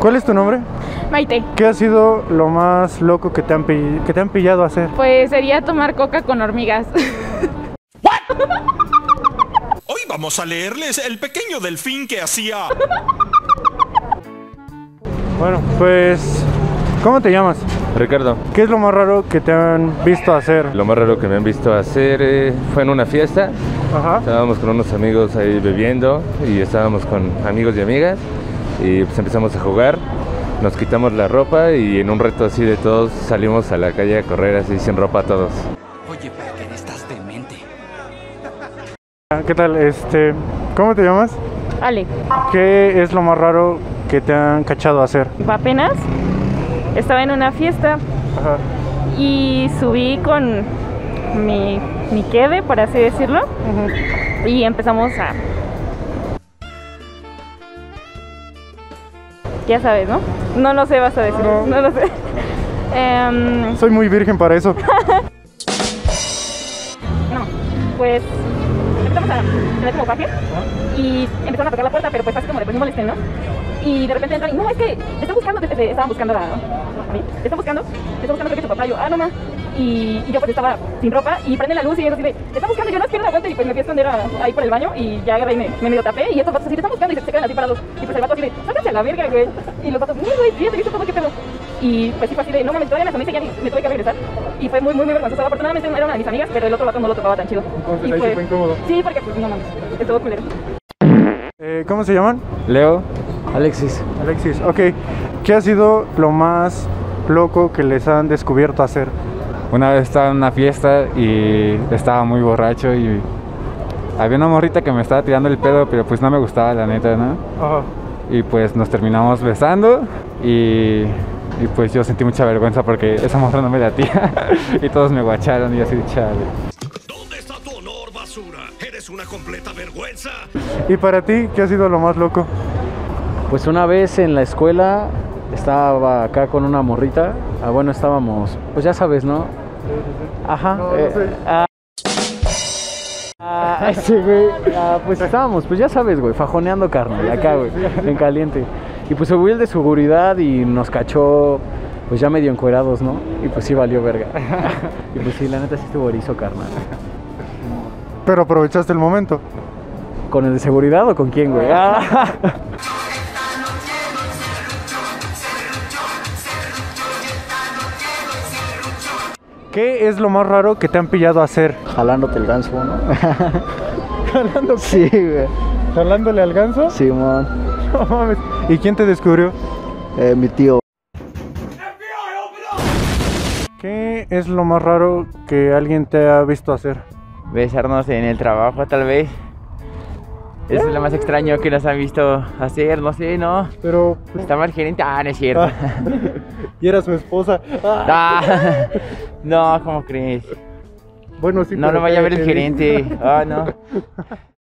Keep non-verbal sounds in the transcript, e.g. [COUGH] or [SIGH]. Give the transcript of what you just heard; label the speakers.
Speaker 1: ¿Cuál es tu nombre?
Speaker 2: Maite.
Speaker 1: ¿Qué ha sido lo más loco que te han, que te han pillado a hacer?
Speaker 2: Pues sería tomar coca con hormigas. [LAUGHS]
Speaker 3: Hoy vamos a leerles El pequeño delfín que hacía.
Speaker 1: Bueno, pues, ¿cómo te llamas?
Speaker 4: Ricardo,
Speaker 1: ¿Qué es lo más raro que te han visto hacer?
Speaker 4: lo más raro que me han visto hacer eh, fue en una fiesta.
Speaker 1: Ajá.
Speaker 4: Estábamos con unos amigos ahí bebiendo y estábamos con amigos y amigas y pues empezamos a jugar. Nos quitamos la ropa y en un reto así de todos salimos a la calle a correr así sin ropa todos.
Speaker 5: Oye, Parker, estás demente.
Speaker 1: ¿Qué tal? Este, ¿cómo te llamas?
Speaker 2: Ale,
Speaker 1: ¿Qué es lo más raro que te han cachado a hacer?
Speaker 2: apenas estaba en una fiesta
Speaker 1: Ajá.
Speaker 2: y subí con mi, mi quede, por así decirlo, y empezamos a... Ya sabes, ¿no? No lo sé, vas a decir.
Speaker 1: No.
Speaker 2: No, lo sé. Em,
Speaker 1: Soy muy virgen para eso. [LAUGHS]
Speaker 2: no, pues empezamos a tener como paje y empezaron a tocar la puerta, pero pues así como de pues no molesten, ¿no? Y de repente entran y no, es que están buscando, te- te- estaban buscando a, a mí, te están buscando, te están buscando creo que tu papá, y yo, ah, no ma. Y, y yo pues estaba sin ropa y prende la luz y ellos así de, te están buscando, y yo no pierdo la vuelta y pues me fui a esconder a- ahí por el baño y ya agarré y me, me medio tapé y estos vatos así te están buscando y se, se quedan así parados. Y pues el vato así de, sácate a la verga, güey. Y los vatos, no, güey, ya te viste todo, qué pedo. Y pues sí fue así de, no mames, todavía me asomé y ya me tuve que regresar. Y fue muy, muy, muy vergonzoso. Afortunadamente era una de mis amigas, pero el otro vato no lo topaba tan chido.
Speaker 1: Entonces
Speaker 2: Y
Speaker 1: ahí sí fue incómodo.
Speaker 2: Sí, porque pues no mames, estuvo culero.
Speaker 1: Eh, ¿Cómo se llaman?
Speaker 6: Leo, Alexis.
Speaker 1: Alexis. Ok. ¿Qué ha sido lo más loco que les han descubierto hacer?
Speaker 6: Una vez estaba en una fiesta y estaba muy borracho y había una morrita que me estaba tirando el pedo, pero pues no me gustaba la neta, ¿no?
Speaker 1: Ajá.
Speaker 6: Y pues nos terminamos besando y, y pues yo sentí mucha vergüenza porque esa morra no me latía [LAUGHS] y todos me guacharon y así chale.
Speaker 3: ¿Dónde está tu honor, basura? Eres una completa vergüenza.
Speaker 1: ¿Y para ti qué ha sido lo más loco?
Speaker 7: Pues una vez en la escuela estaba acá con una morrita. Ah, bueno, estábamos, pues ya sabes, ¿no? Ajá.
Speaker 1: No, no
Speaker 7: eh, ah, ah, [LAUGHS] güey. Ah, pues estábamos, pues ya sabes, güey, fajoneando carne, acá, güey, en caliente. Y pues se fue el de seguridad y nos cachó, pues ya medio encuerados, ¿no? Y pues sí valió verga. [LAUGHS] y pues sí, la neta sí estuvo erizo, carnal.
Speaker 1: Pero aprovechaste el momento.
Speaker 7: ¿Con el de seguridad o con quién, güey? [LAUGHS]
Speaker 1: ¿Qué es lo más raro que te han pillado a hacer?
Speaker 7: Jalándote el ganso, ¿no? [LAUGHS]
Speaker 1: ¿Jalando qué?
Speaker 7: Sí, güey.
Speaker 1: ¿Jalándole al ganso?
Speaker 7: Simón. [LAUGHS]
Speaker 1: No mames. ¿Y quién te descubrió?
Speaker 7: Eh, mi tío.
Speaker 1: ¿Qué es lo más raro que alguien te ha visto hacer?
Speaker 8: besarnos en el trabajo tal vez. Eso es lo más extraño que nos han visto hacer, no sé, ¿no?
Speaker 1: Pero.
Speaker 8: Está mal gerente, ah, no es cierto.
Speaker 1: ah, [LAUGHS] y era su esposa. Ah.
Speaker 8: Ah, no, ¿cómo crees?
Speaker 1: Bueno, sí.
Speaker 8: No lo vaya a ver
Speaker 1: ¿qué-
Speaker 8: el gerente. Ah, no. [LAUGHS]